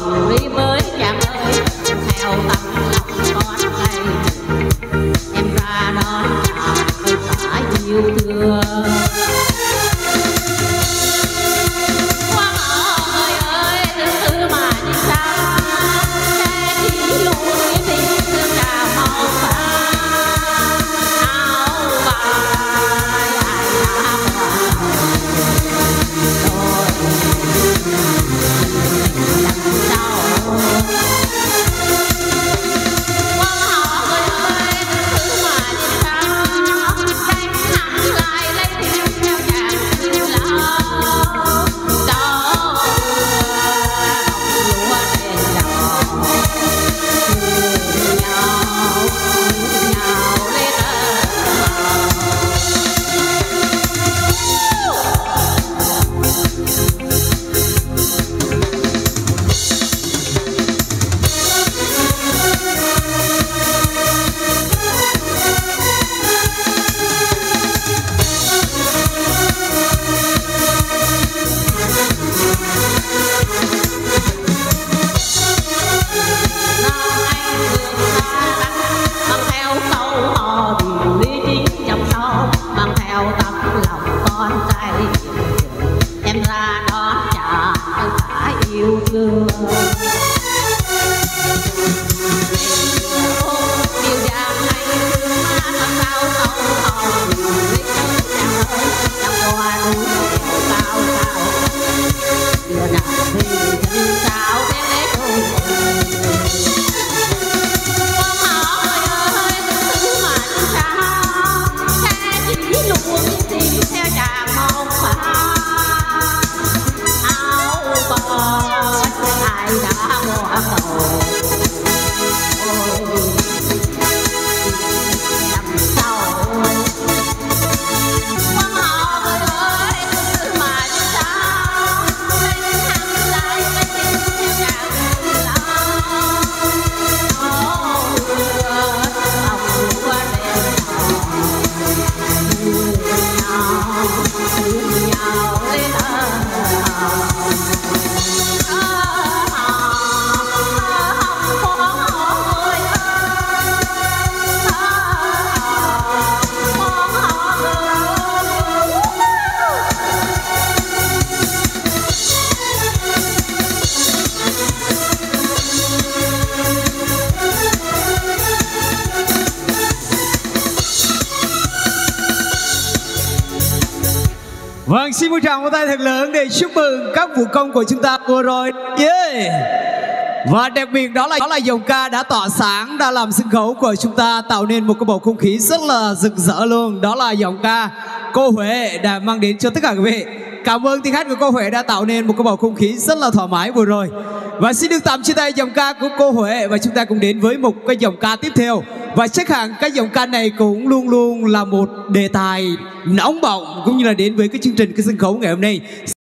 Rainbow. Jesus. Vâng, xin một tràng một tay thật lớn để chúc mừng các vũ công của chúng ta vừa rồi. Yeah. Và đặc biệt đó là đó là dòng ca đã tỏa sáng, đã làm sân khấu của chúng ta tạo nên một cái bầu không khí rất là rực rỡ luôn. Đó là dòng ca Cô Huệ đã mang đến cho tất cả quý vị. Cảm ơn tiếng hát của cô Huệ đã tạo nên một cái bầu không khí rất là thoải mái vừa rồi. Và xin được tạm chia tay dòng ca của cô Huệ và chúng ta cùng đến với một cái dòng ca tiếp theo. Và chắc hẳn cái giọng ca này cũng luôn luôn là một đề tài nóng bỏng cũng như là đến với cái chương trình cái sân khấu ngày hôm nay.